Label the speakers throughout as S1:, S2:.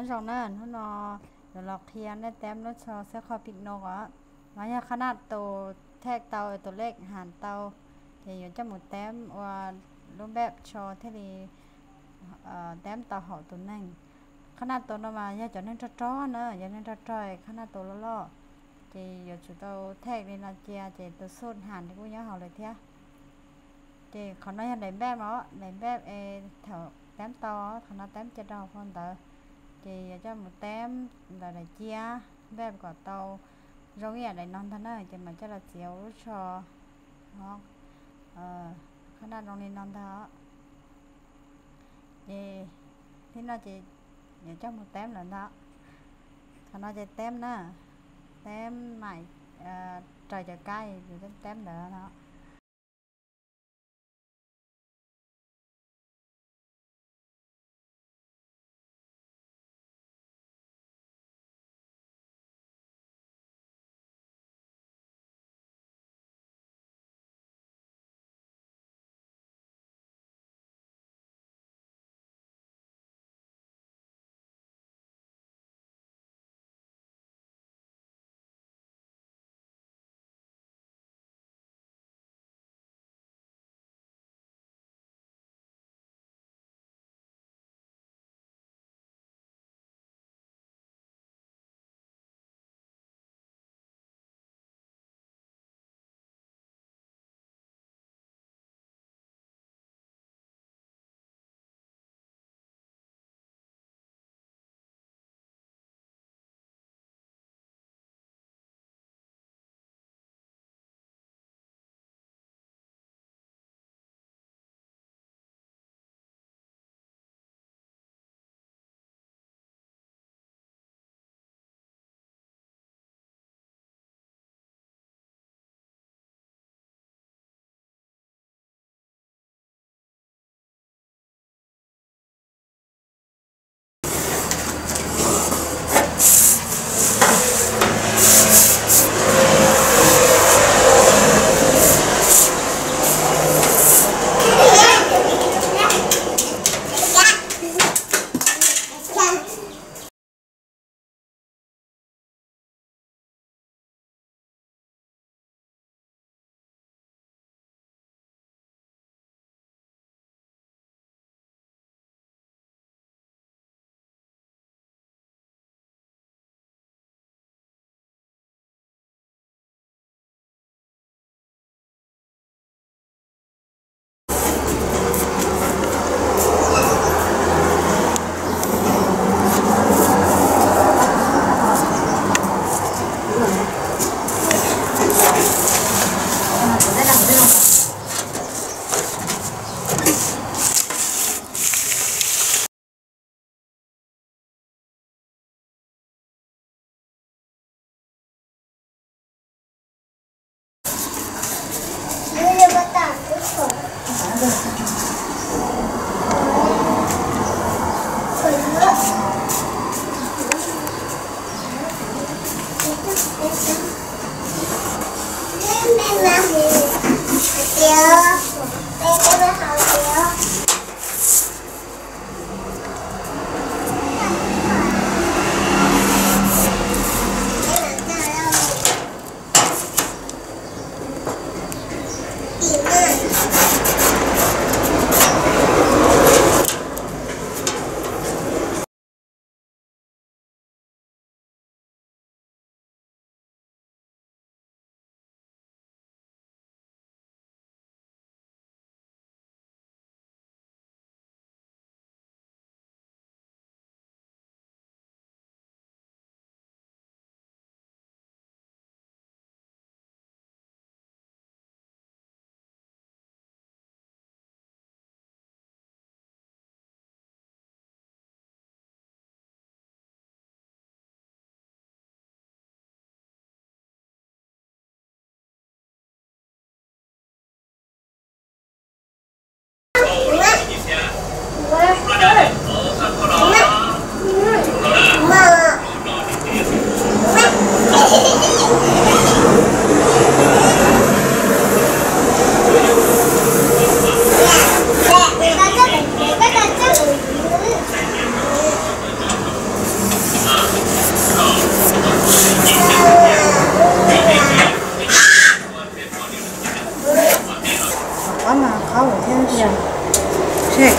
S1: nhớ rằng nè nó nó rồi lọc thiên nó tem nó cho sẽ khó bị nô á nó như khả năng tổ thẹt tàu tổ ล็กหันเตาthìอยู่trong một tem vàรูปแบบcho thế thì uh, tem tàu họ tổ này khả năng tổ nó mà giờ cho nên cho chó nữa giờ nên cho trời khả năng tổ lo lo thì giờ chúng tôi thẹt đi là chia thì tôi xôn hẳn thì cũng nhớ họเลยthế thì còn nói đánh bếp nó đánh bếp thở tém to thằng nó tém cho đâu con tờ chị cho một tem là để chia đem quả tàu. Rồi nghe để non thân ơi chị mà cho là chiếu cho ngon ờ khả năng trong nên non đó chị thì nó chị để cho một tem là đó. Thằng nó chị tem nữa tem mày trời trời cay thì tem nữa đó.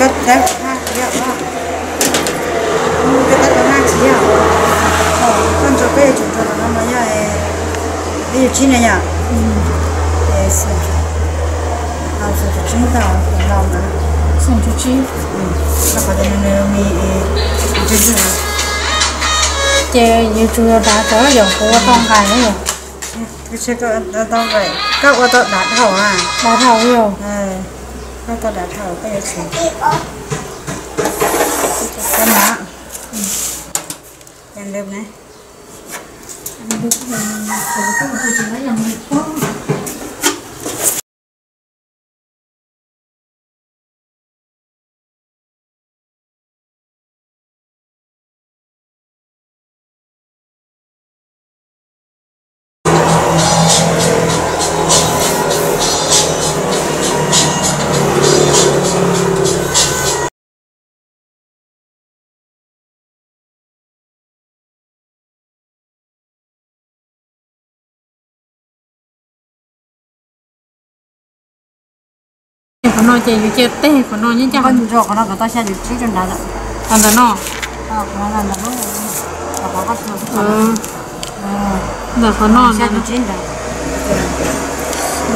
S1: 끝에 하고요. 끝에다가 하지요. 어,
S2: 한쪽 빼
S1: 정도로 하면요. 예. 일
S2: 지내냐? 음. 됐어. 나와서 좋습니다. 나오면. 선 좋지? 응. 나
S1: 받는 내용이 이제 chế như chưa đã tới giờ
S2: của con gái rồi cái xe có
S1: tao vậy các ô tô đã thầu à đã thầu rồi ถ้ากระ
S2: ดาษเท่าก็จะเฉยก็นอยังเดิมนะอันนี้ก็ยังเป็นก็คือจะว่ยังไม่ป้อ chơi dù chơi tê của
S1: nó như chẳng con rô của nó có tao sẽ được chứ chân đá đó.
S2: Ăn rồi nó?
S1: Ờ nó là nó. Nó có
S2: cắt rồi ừ được của nó
S1: sẽ được chứ đó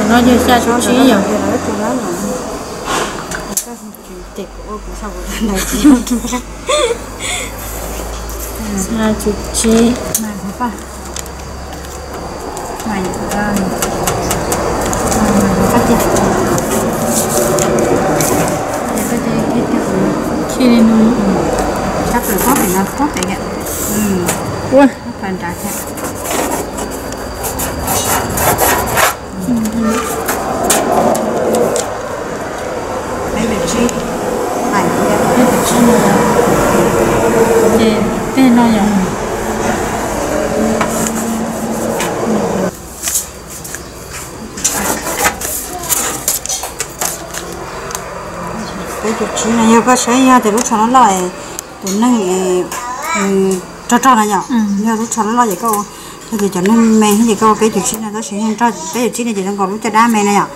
S2: nó như xe chú chí rồi
S1: nó của cô sao của này chị
S2: là chú chí
S1: mà phải mày ra mày phát triển
S2: 切れの。キャップ5分なっとってね。うん。う
S1: わ。簡単ね。nhiều cái sấy nha thì lúc cho nó lại tụi ừ, ừ, ừ. nó cho cho này nhở nhiều lúc cho nó lại vậy câu thì thì cho nên mẹ thì câu cái chuyện xin này nó sẽ hiện cho cái chuyện này thì đang còn lúc cho đá mẹ này nhở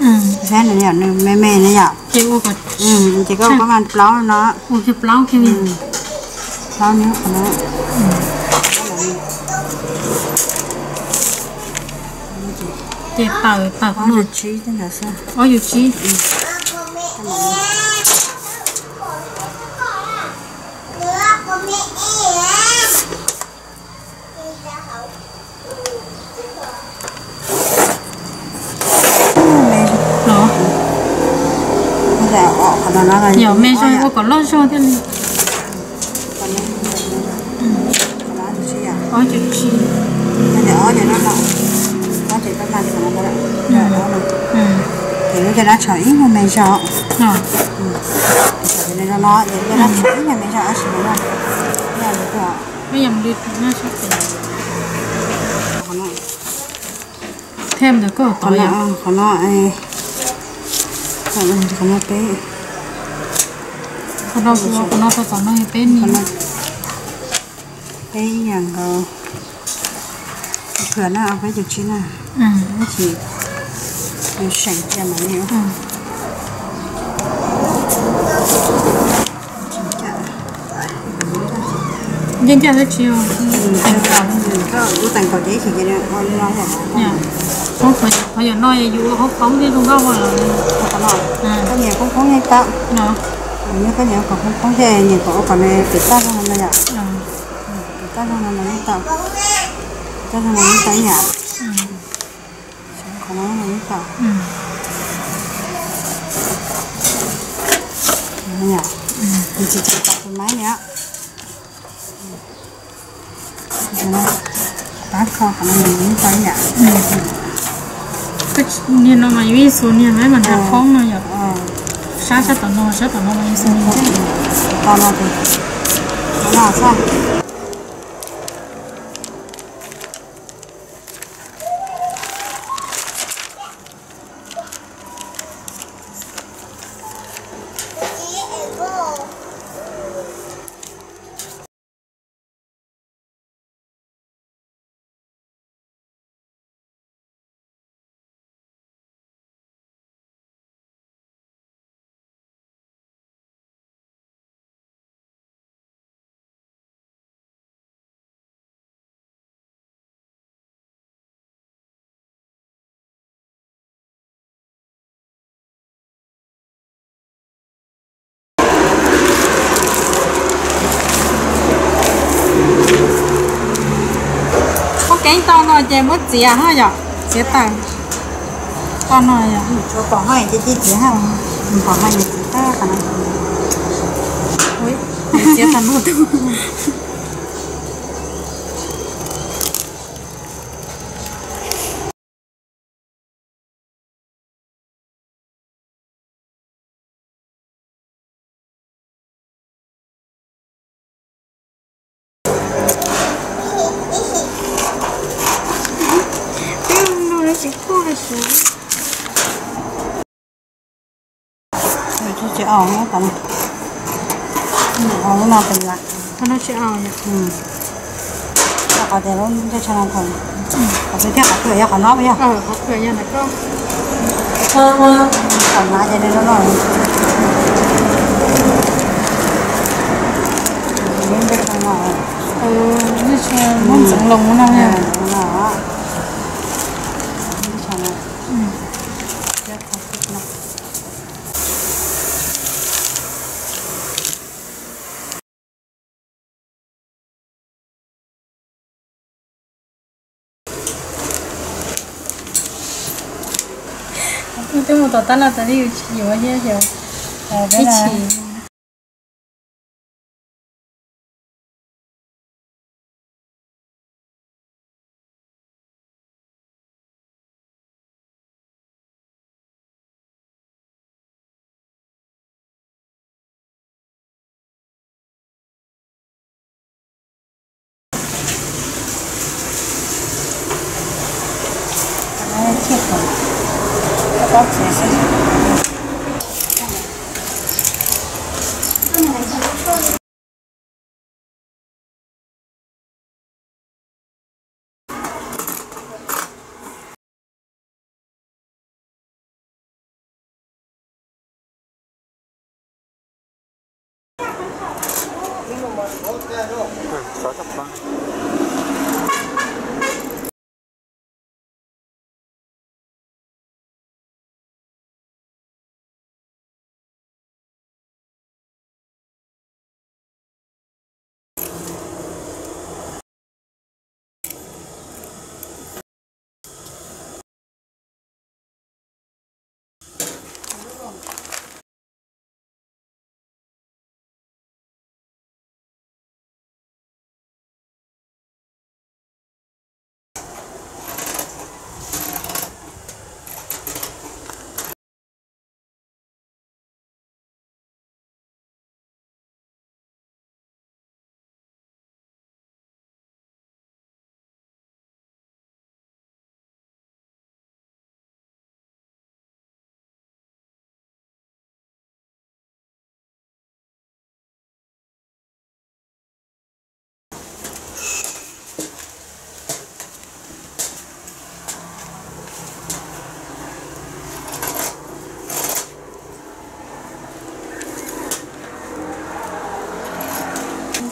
S1: thế này nhở mẹ mẹ này nhở
S2: chị u còn
S1: ừ chị câu có mang plau nó.
S2: U chị plau cái gì?
S1: Plau nữa nó.
S2: Chị bảo bảo
S1: nó chị thế nào sao?
S2: Ở chị Dạ, nhiều mê rồi có có lót rồi thế này. Ừ. Ôi chị chị.
S1: Nó để nó lọ. Ừ. Nó chỉ bắt mặt thì nó có
S2: lại
S1: thì nó cho nó chảy mà
S2: mê cho. Dạ.
S1: Ừ. Thì nó nó thì nó chảy mà mê cho. Ăn nó
S2: bây giờ mình
S1: đi nó
S2: sẽ thêm
S1: được
S2: có tỏi à? Có
S1: nó, có nó, Kalau hendak kamu
S2: pe, kalau kalau kalau tak sama pe ni, pe yang kau, kerana apa je cina, apa je, yang sengkian mana ni. Nhân cha
S1: hết chiều. Thành cầu. Có thành cầu đấy thì cho nên con
S2: ngon rồi. ยังจะได้เชียว
S1: แต่งก่อนก็รู้แต่งก่อนที่ขี่เนี่ยเขาเล่าแบบ
S2: เนี่ยเขาเขาเขาอย่างน้อยอายุเขาเขาที่ตรงเข้าว่าเรา
S1: เขาตลอด
S2: อ่า
S1: ก็เนี่ยเขาเขาเนี่ยก็
S2: เนาะ
S1: เนี่ยก็เนี่ยเขาเขาแค่เนี่ยเขาก็เนี่ยติดตั้งทำอะไรอ่ะ
S2: อ่า
S1: ติดตั้งทำอะไรนี่ต่อตั้งทำอะไรนี่ต่อเนี่ย
S2: อืม
S1: ของน้องนี่ต่อ
S2: อืม
S1: เนี่ยมันจะจะตัดต้นไม้เนี่ยนะตัดคอของมันนี่ต่อเนี่ย
S2: ก็เนี่ยน้องมาอยู่ที่ศูนย์เนี่ยไหมมันจะคล้องมาอย่า cái ni nó mày vi số ni mấy mình đặt ừ. phong nó nhở ừ. sát sát tao nó
S1: sát tao nó mày số ni ừ. tao nó thì nó sao?
S2: cánh to rồi chè mất gì à hả nhở chế tặng. Con rồi à.
S1: Cho bỏ hai cái gì chế hàng bỏ hai cái gì ta cả
S2: ui chế tặng luôn
S1: rồi cho chị ỏng nó cả ỏng nóเป็นหลัก
S2: nó chỉ ao nhở
S1: อืมแล้วก็เดี๋ยวเราจะชนะคนเอาไปเที่ยวกับเพื่อนอยากขอนอกไปอ่ะ
S2: ờ có cười nha này con
S1: เออเออขอนมาจะได้แล้วหน่อยนี่ไปข้างนอก
S2: ờ nó chơi muốn dẫn lồng nó
S1: เอ
S2: nha
S1: อข้างนอ 等
S2: 我
S1: 到单
S2: 了
S1: 这里又去，又往家去
S2: 一，没。多少钱？嗯，五十块。嗯，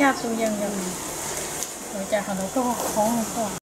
S2: áp
S1: xuống dân rồi rồi chả còn đâu có khó không